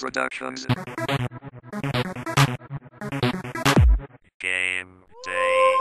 Productions. Game Day.